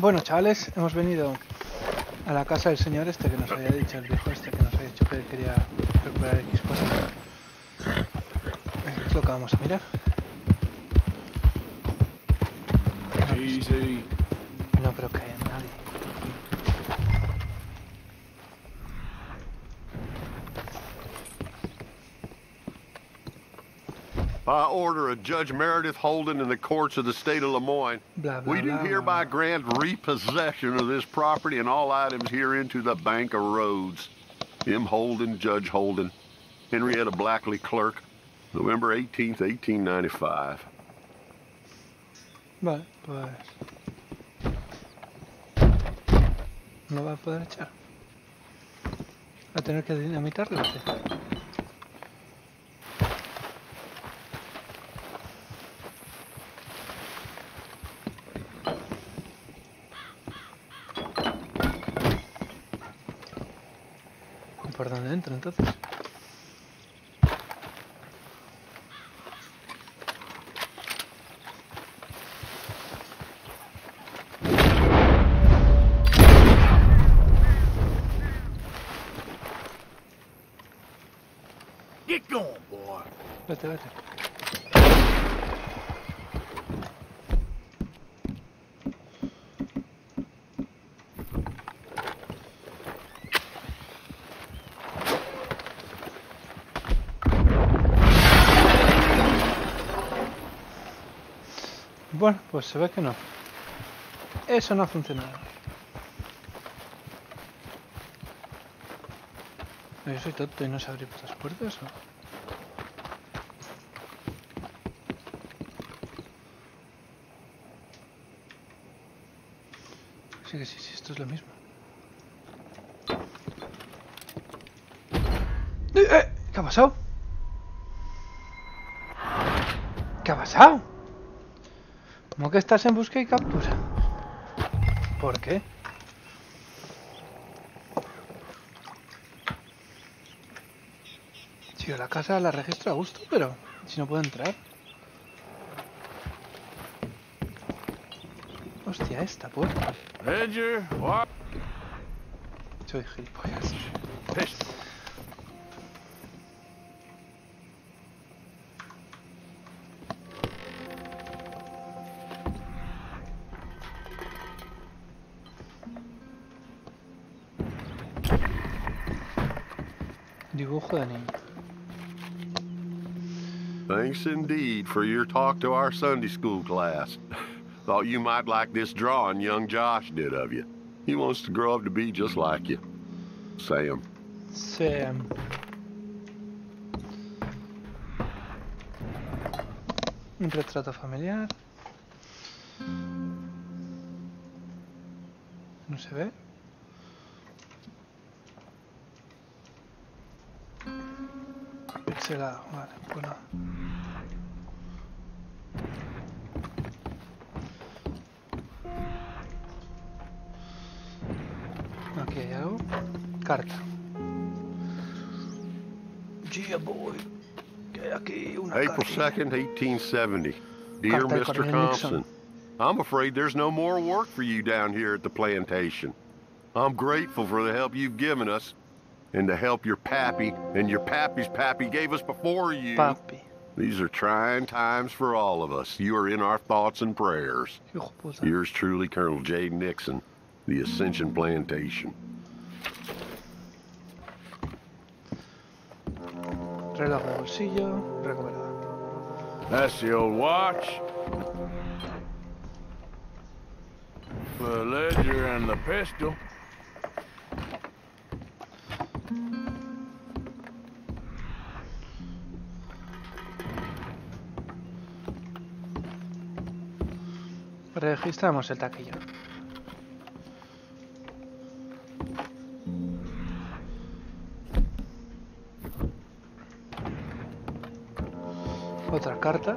Bueno, chavales, hemos venido a la casa del señor este que nos había dicho, el viejo este que nos había dicho que quería recuperar X cosas. Es lo que vamos a mirar. Easy. No creo que By order of Judge Meredith Holden in the courts of the state of Lemoyne, Blah, blah, we do blah, hereby grant repossession of this property and all items herein to the Bank of Rhodes. M. Holden, Judge Holden, Henrietta Blackley, clerk, November 18th, 1895. Vale, pues... No va a poder echar. Va a tener que dinamitarlo. ¿o intră în tot. Get going, boy. Uite, uite. Bueno, pues se ve que no. Eso no ha funcionado. Yo soy tonto y no sé abrir estas puertas. ¿o? Sí que sí, sí, esto es lo mismo. ¡Eh, eh! ¿Qué ha pasado? ¿Qué ha pasado? ¿Cómo que estás en busca y captura? ¿Por qué? Si yo la casa la registro a gusto, pero si no puedo entrar. Hostia, esta puerta. Soy gilipollas. Thanks indeed for your talk to our Sunday school class. Thought you might like this drawing young Josh did of you. He wants to grow up to be just like you. Sam. Sam. Un retrato familiar. No se ve. Pixelado, vale, pues nada. Aquí hay algo. Carta. Yeah, boy. Que aquí una April 2nd, 1870. Dear Carta Mr. Compton, Nixon. I'm afraid there's no more work for you down here at the plantation. I'm grateful for the help you've given us and the help your pappy and your pappy's pappy gave us before you. Pappy. These are trying times for all of us. You are in our thoughts and prayers. Yours truly, Colonel J. Nixon, the Ascension Plantation. Reloj bolsillo. Recuperado. That's the old watch. The ledger and the pistol. Registramos el taquillo. Otra carta.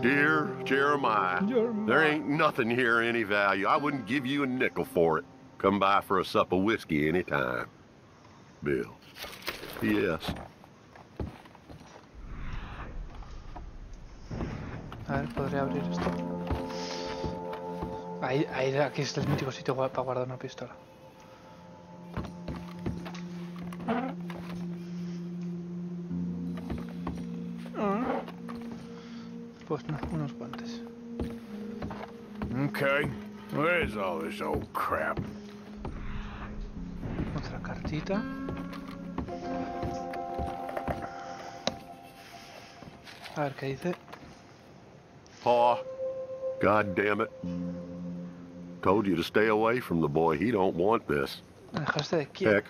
Dear Jeremiah, Jeremiah. there ain't nothing here of any value. I wouldn't give you a nickel for it. Come by for a sup of whiskey anytime. Bill. Yes. A ver, podría abrir esto. Ahí, ahí, aquí está el mítico sitio para guardar una pistola. Ah. Pues no, unos guantes. Okay. Where's all this old crap? Otra cartita. A ver qué dice. Pa, God damn it. Told you to stay away from the boy. He don't want this. Me dejaste de quieto. Heck,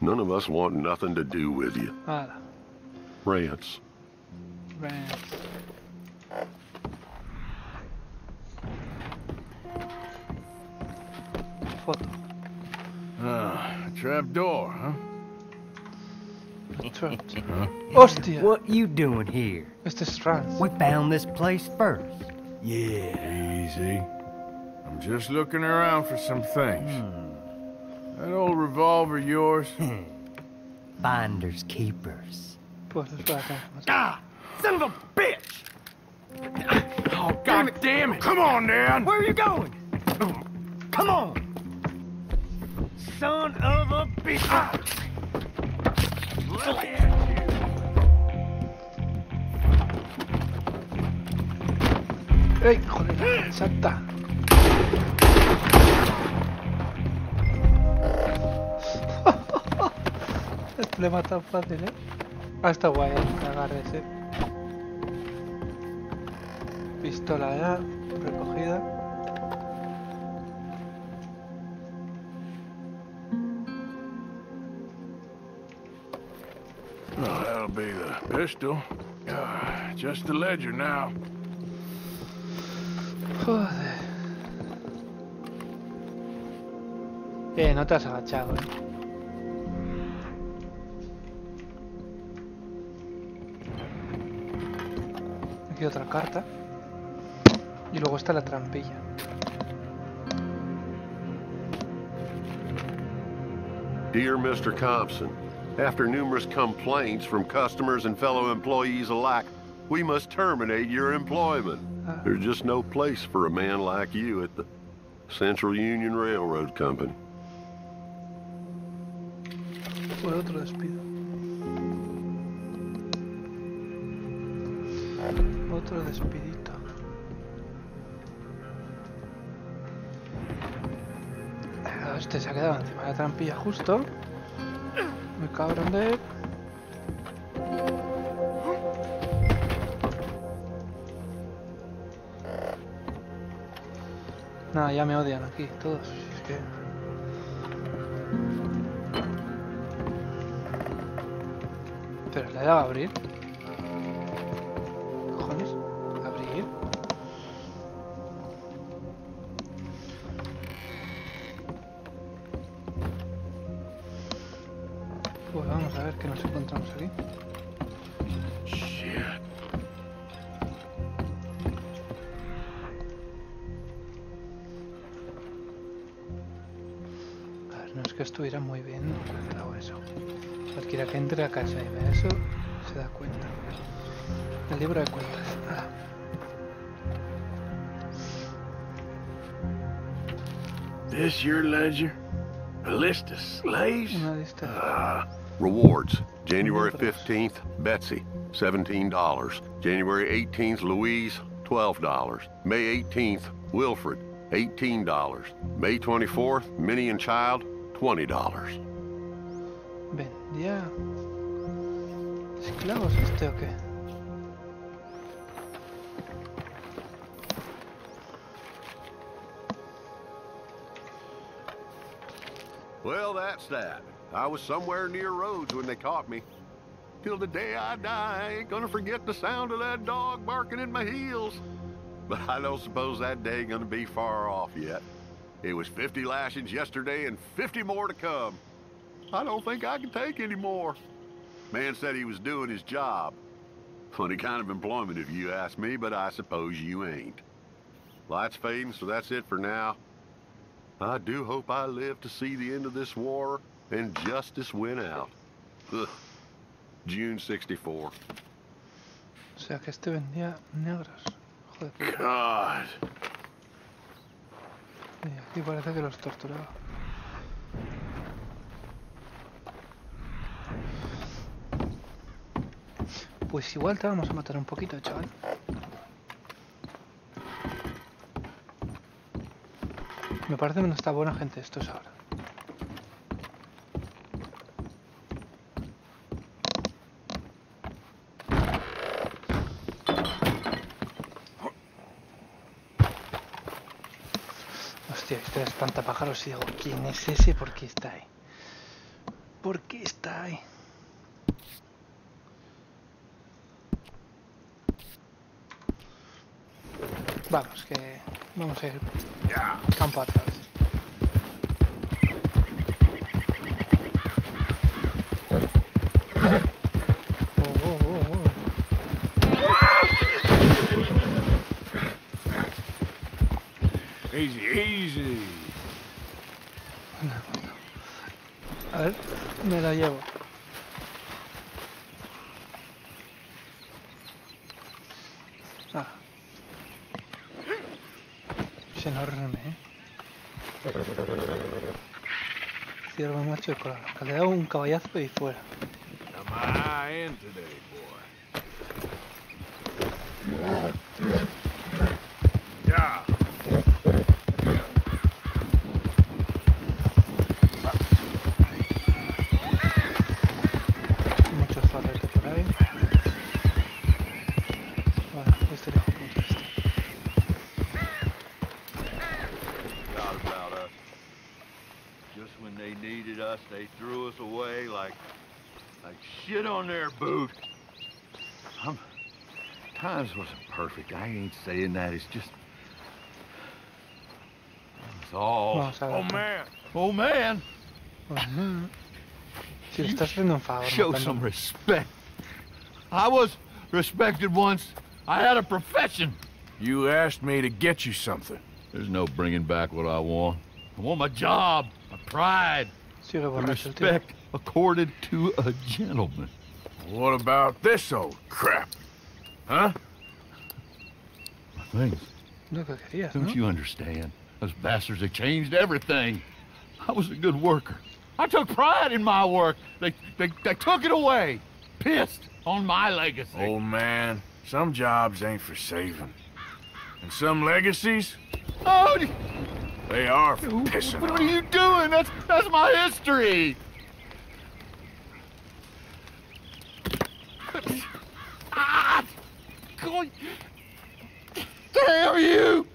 none of us want nothing to do with you. Nada. Rance. Ven. Foto. Ah, trap door, huh? Trapped. ¡Hostia! What you doing here? Mr. es We found this place first. Yeah. Easy. I'm just looking around for some things. That old revolver yours? Finders keepers. Pues espera, que- Ah! Son of a bitch! Oh, god damn it! Come on, Dad! Where are you going? Come on! Son of a bitch! ¡Ey! ¡Joder! ¡Salta! El problema tan fácil, ¿eh? Ah, está guay. Que agarre ese. Pistola ya, recogida. Oh, that'll be the pistol. Ah, just the ledger now. Joder. Eh, no te has agachado, ¿eh? Aquí otra carta. Y luego está la trampilla. Dear Mr. Compton, after numerous complaints from customers and fellow employees alike, we must terminate your employment. There's just no place for a man like you at the Central Union Railroad Company. Otro despidito. Ah, Este se ha quedado encima de la trampilla justo. Muy cabrón de. Nada, ya me odian aquí todos. Es que... Pero le he dado a abrir. Vamos a ver qué nos encontramos aquí. Shit. A ver, no es que estuviera muy bien ordenado eso. Cualquiera que entre a casa y vea eso se da cuenta. El libro de cuentas. Ah, This your ledger? A list of slaves? una lista. Ah, Rewards. January 15th, Betsy, $17. January 18th, Louise, $12. May 18th, Wilfred, $18. May 24th, Minnie and Child, $20. Vendía. ¿Esclavos este o qué? Well, that's that. I was somewhere near Rhodes when they caught me. Till the day I die, I ain't gonna forget the sound of that dog barking in my heels. But I don't suppose that day gonna be far off yet. It was 50 lashings yesterday and 50 more to come. I don't think I can take any more. Man said he was doing his job. Funny kind of employment if you ask me, but I suppose you ain't. Light's fading, so that's it for now. I do hope I live to see the end of this war and justice win out. Ugh. June 64. sea que este vendía negros. Joder. God. Y aquí parece que los torturaba. Pues igual te vamos a matar un poquito, chaval. Me parece que no está buena gente esto es ahora. Hostia, este espantapájaros y digo, ¿quién es ese? ¿Por qué está ahí? ¿Por qué está ahí? Vamos, que vamos a ir campo atrás. Easy, easy. A ver, me la llevo. Ah. Es enorme, ¿eh? Ciervo macho de cola. dado un caballazo y fuera. On boot. I'm, um, times wasn't perfect. I ain't saying that. It's just it's all. Vamos. Oh, man. Oh man, uh-huh. Ujú. Si le estás haciendo un favor, show some respect. I was respected once. I had a profession. You asked me to get you something. There's no bringing back what I want. I want my job, my pride, Sigue the borracho el tío. respect accorded to a gentleman. What about this old crap? Huh? Things. Lo que querías, Don't ¿no? you understand? Those bastards, they changed everything. I was a good worker. I took pride in my work. They, they, they took it away. Pissed on my legacy. Old man, some jobs ain't for saving. And some legacies, Oh, they are for what pissing are you doing? That's, that's my history. Ah! God. Damn you!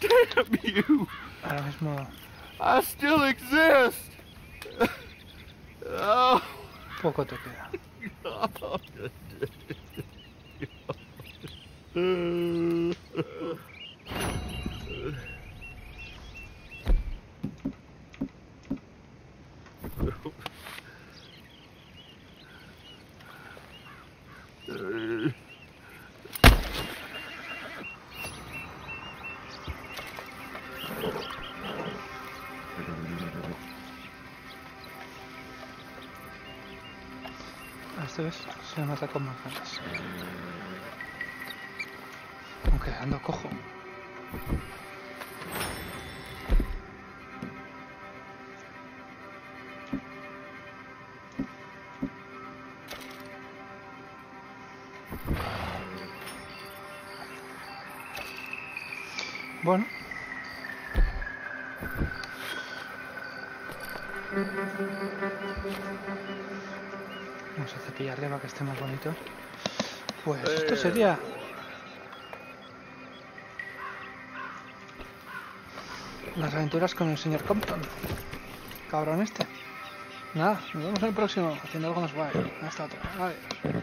Damn you! Ahora mismo I still exist. Oh. poco te queda. A hacer un ataque más grandes. Aunque ando cojo. Bueno. Vamos a cepillarle para que esté más bonito. Pues esto sería... Las aventuras con el señor Compton. Cabrón este. Nada, nos vemos en el próximo, haciendo algo más guay. Hasta otra. Adiós.